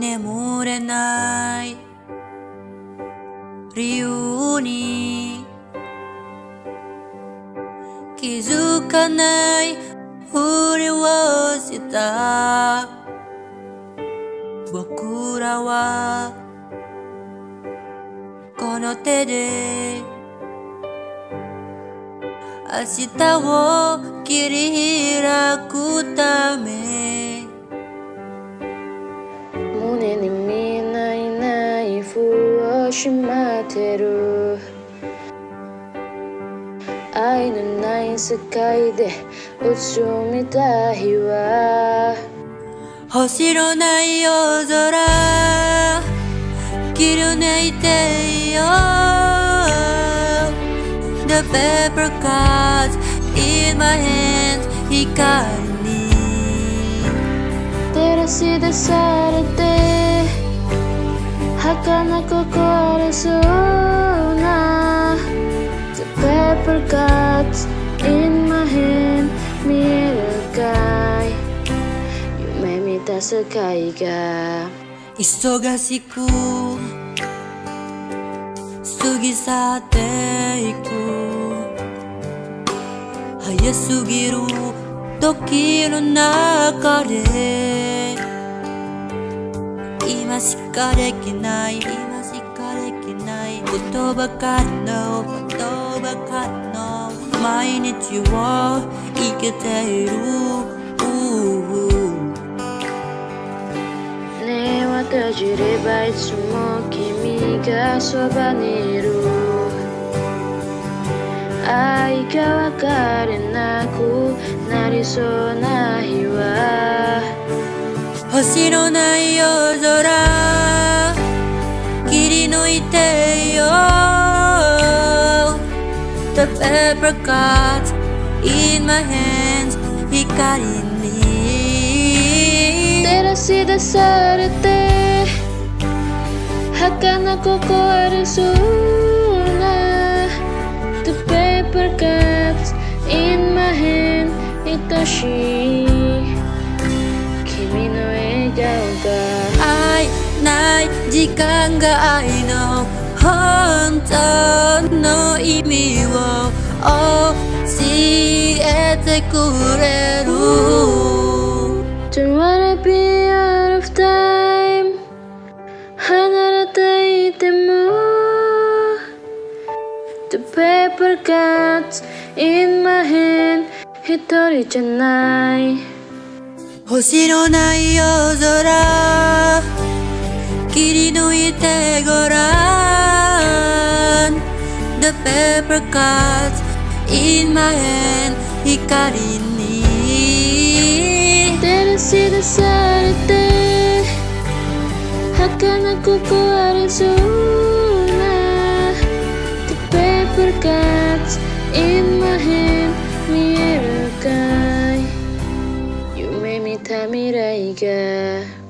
眠れない。理由に気づかないふりをした僕らはこの手で明日を切り開くためをしまってる。愛のない世界でうつみた日は。星のない夜空切り抜いてよ The paper cuts in my hands 光に。照らし出されて儚く壊れそうな The paper cuts in my hand 見えるかい夢見た世界が忙しく過ぎ去っていく早すぎる時の中で今しかできない今しかできないことばかりのことばかりの毎日を生きている。閉じればいつも君がそばにいる愛が別れなくなりそうな日は。星のない夜いてよ The paper cuts in my hands 光に照らし出されて儚く壊れそうな The paper cuts in my hand 愛しい君の笑顔が愛ない時間が愛の本当の意味を教えてくれる Don't wanna be out of time 離れていても The paper cuts in my hand 一人じゃない星のない夜空切り抜いてごらん The paper cuts in my hand 光に照らし出されて儚く壊れそうな The paper cuts in my hand 見えるかい夢見た未来が